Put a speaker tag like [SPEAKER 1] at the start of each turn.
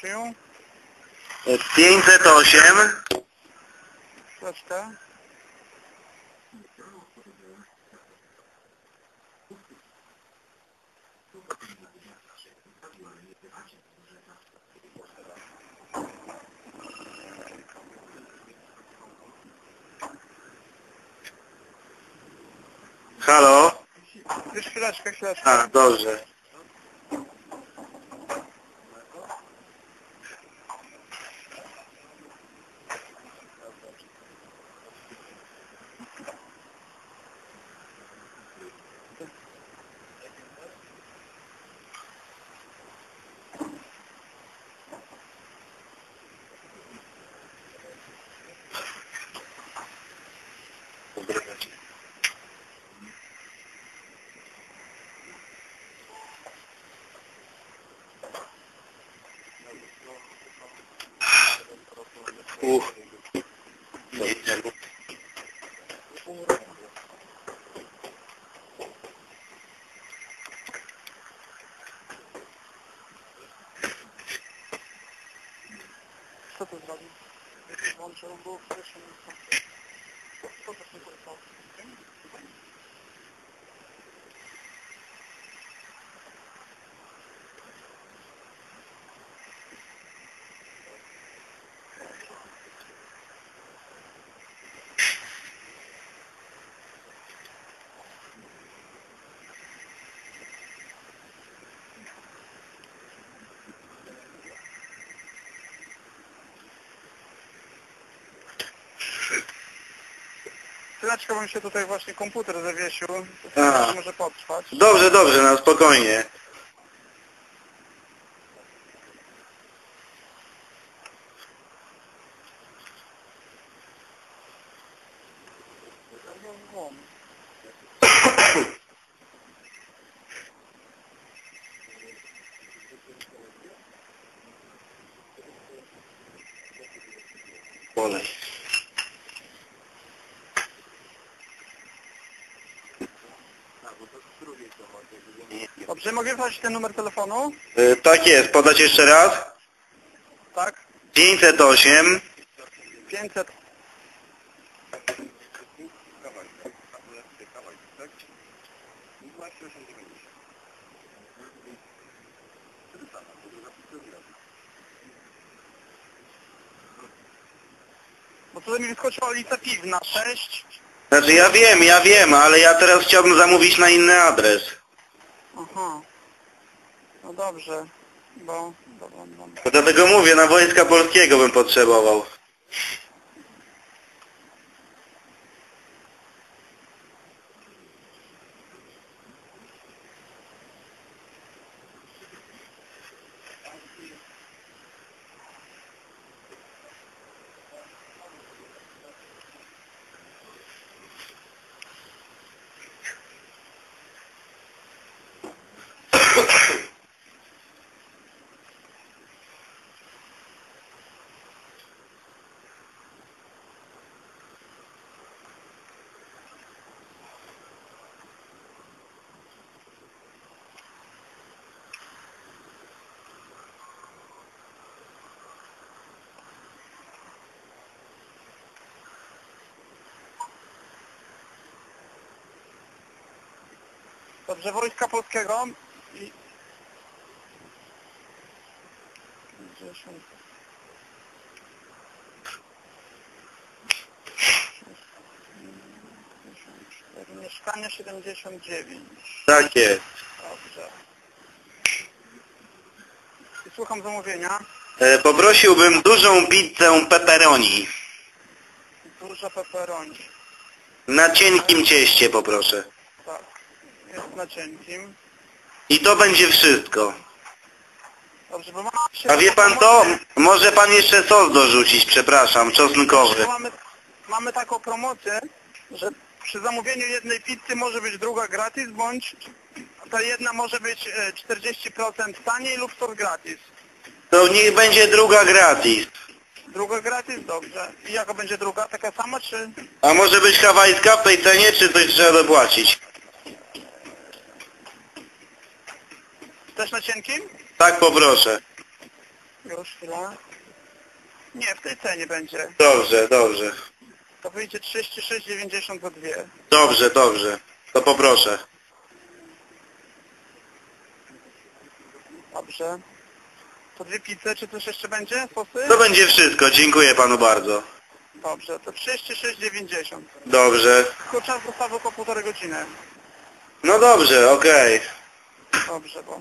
[SPEAKER 1] Przyjął?
[SPEAKER 2] 508
[SPEAKER 1] Chwileczkę.
[SPEAKER 2] Halo?
[SPEAKER 1] Już chwileczkę, chwileczkę.
[SPEAKER 2] A, dobrze. Uff.
[SPEAKER 1] Co to zrobił? Włączę ruch, proszę mi Co co to się stało? Chwileczkę, bo mi się tutaj właśnie komputer zawiesił. To
[SPEAKER 2] A.
[SPEAKER 1] może potrwać.
[SPEAKER 2] Dobrze, dobrze, na spokojnie. Polej.
[SPEAKER 1] Dobrze, mogę wydać ten numer telefonu?
[SPEAKER 2] Y, Tak jest, podać jeszcze raz?
[SPEAKER 1] Tak?
[SPEAKER 2] 508
[SPEAKER 1] 500. Bo tutaj mi wyskoczyła ulica Piwna, 6.
[SPEAKER 2] Znaczy ja wiem, ja wiem, ale ja teraz chciałbym zamówić na inny adres.
[SPEAKER 1] Aha. No dobrze, bo... Dobra, dobra.
[SPEAKER 2] To Dlatego mówię, na Wojska Polskiego bym potrzebował.
[SPEAKER 1] Dobrze, Wojska Polskiego i... 50. Mieszkanie 79.
[SPEAKER 2] Tak jest.
[SPEAKER 1] Dobrze. I słucham zamówienia.
[SPEAKER 2] E, poprosiłbym dużą pizzę pepperoni.
[SPEAKER 1] Duża pepperoni.
[SPEAKER 2] Na cienkim cieście poproszę. I to będzie wszystko.
[SPEAKER 1] Dobrze, bo mamy...
[SPEAKER 2] A wie pan to? Może pan jeszcze sos dorzucić, przepraszam, czosnkowy.
[SPEAKER 1] Mamy, mamy taką promocję, że przy zamówieniu jednej pizzy może być druga gratis, bądź ta jedna może być e, 40% taniej lub sos gratis.
[SPEAKER 2] To niech będzie druga gratis.
[SPEAKER 1] Druga gratis? Dobrze. I jaka będzie druga? Taka sama, czy...
[SPEAKER 2] A może być hawajska w tej cenie, czy coś trzeba dopłacić?
[SPEAKER 1] Też na cienkim?
[SPEAKER 2] Tak poproszę.
[SPEAKER 1] Już chwila. Nie, w tej cenie będzie.
[SPEAKER 2] Dobrze, dobrze.
[SPEAKER 1] To wyjdzie 36,90 za dwie.
[SPEAKER 2] Dobrze, dobrze. To poproszę.
[SPEAKER 1] Dobrze. To dwie pizze, czy coś jeszcze będzie? Sosy?
[SPEAKER 2] To będzie wszystko. Dziękuję panu bardzo.
[SPEAKER 1] Dobrze, to 36,90.
[SPEAKER 2] Dobrze.
[SPEAKER 1] Tylko czas dostawy około półtorej godziny.
[SPEAKER 2] No dobrze, okej.
[SPEAKER 1] Dobrze, bo...